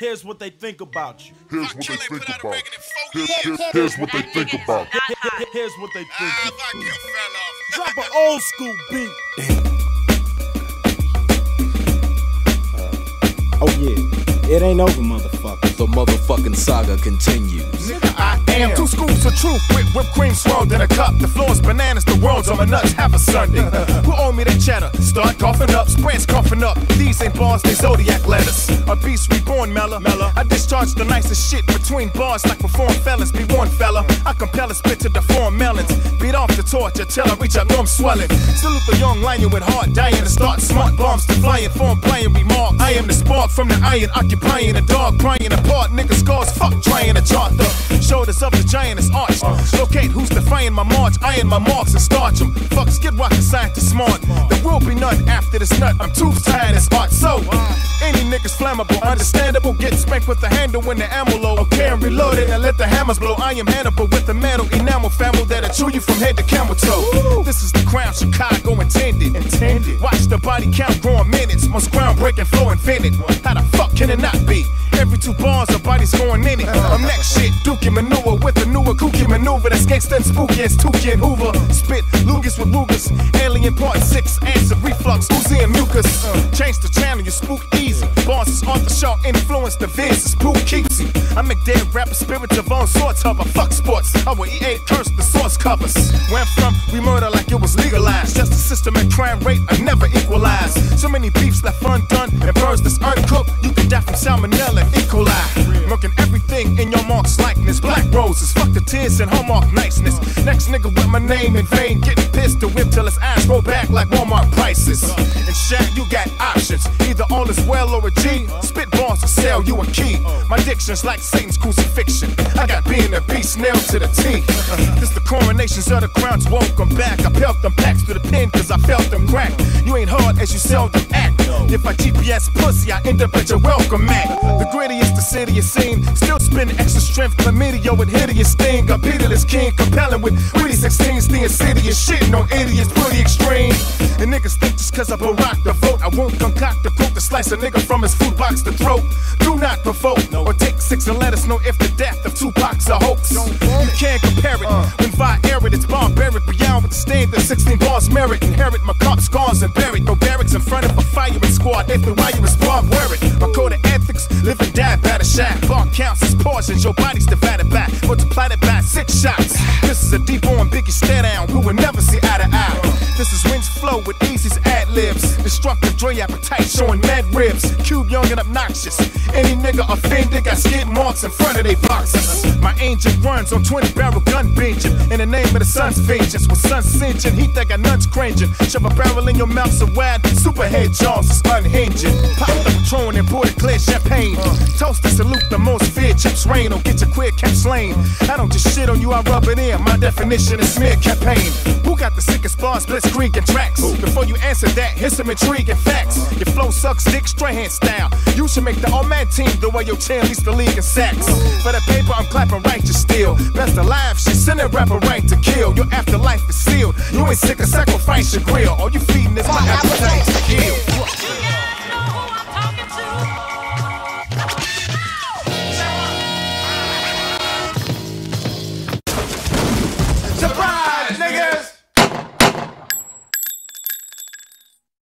Here's what they think about you. Here's what they think about. Here's, here's, here's what they think about. you. Here's what they think. Ah, fuck you. Drop an old school beat. Oh yeah, it ain't over, motherfucker. The motherfucking saga continues. I am two scoops of truth with whipped cream swirled in a cup. The floor's bananas, the world's on my nuts. Have a Sunday. Who owe me that cheddar? Start coughing up, spreads coughing up. These ain't bars, they zodiac letters. A beast Mella. Mella. I discharge the nicest shit between bars like reform fellas. Be one fella. I compel a spit to deform melons. Beat off the torture till I reach up, no I'm swelling. Salute the young lion with heart dying to start smart bombs to flying, form playing remark. I am the spark from the iron, occupying the dog, crying apart. Niggas scars, fuck trying to chart the shoulders of the giant is arched. Locate who's defying my march, iron my marks and starch them. Fuck skid rocket scientist smart. There will be none after this nut. I'm too tired as art. So, any niggas flammable, understandable. Get spanked with the handle when the ammo low. Okay, I'm reloaded and let the hammers blow. I am Hannibal with the metal enamel family that'll chew you from head to camel toe. This is the crown Chicago intended. Intended. Watch the body count growing minutes. Most groundbreaking flow invented. How the fuck can it not be? Every two bars, a body's going in it. I'm next shit, Dookie maneuver with a newer kooky maneuver that's gangsta and spooky as Tookie and Hoover. Spit Lucas with Rugas, Alien Part 6, acid reflux, Uzi and mucus. Change the channel, you spook easy. Bars is Arthur Shaw, influence the Viz, is Pooh Keepsy. I make dead rapper spirits of all sorts of fuck sports. I will EA curse the source covers. Where I'm from, we murder like it was legalized. Just a system and crime rate are never equalized. So many beefs left undone and birds that's uncooked. You salmonella E. coli. Murking everything in your mark's likeness. Black roses, fuck the tears and hallmark niceness. Next nigga with my name in vain, getting pissed to whip till his ass roll back like Walmart prices. And Shaq, you got options. Either all is well or a G. Bars to sell you a key. My diction's like Satan's crucifixion. I got being a beast nailed to the T. Uh, this the coronations of the crowns. Welcome back. I pelt them packs to the pen cause I felt them crack. You ain't hard as you seldom act. If I GPS pussy, I end up at your welcome mat. The grittiest, the cityest scene. Still spinning extra strength, chlamydia with hideous sting. Pitiless king, compelling with witty 16s. The insidious shit, no idiots, pretty extreme. And niggas think just cause I barack the vote, I won't concoct the coke to slice a nigga from his food box to throat. Do not provoke, no. or take six and let us know if the death of Tupac's a hoax. You can't compare it. Uh. When fire it, it's barbaric. Beyond with the standard, 16 bars merit. Inherit my cop scars and buried. No barracks in front of a firing squad. If the wire is barbed, wear it. My code of ethics, live and die by the shot. Bar counts as portions, your body's divided by. Multiplied it by six shots. This is a deep on Biggie stare down. We will never see eye to eye. This is Wins Flow with Eazy's ad libs. Destructive Dre appetite showing mad ribs. Cube young and obnoxious. Any nigga offended got skid marks in front of they boxes. My angel runs on 20 barrel gun binging. In the name of the sun's vengeance. With sun singeing, heat that got nuns cringing. Shove a barrel in your mouth so wide. Superhead jaws is unhinging. Pop Patron and pour the clear champagne. Toast and salute the most feared chips rain. Don't get your queer cap slain. I don't just shit on you, I rub it in. My definition is smear campaign. Who got the sickest bars, blitzkrieg and tracks? Before you answer that, here's some intriguing facts. Your flow sucks dick Strahan style. You should make the all man team the way your chair leads the league in sacks. For the paper, I'm clapping righteous still. Best alive, shit, send a rapper right to kill. Your afterlife is sealed. You ain't sick of sacrifice your grill. All you feeding is my appetite.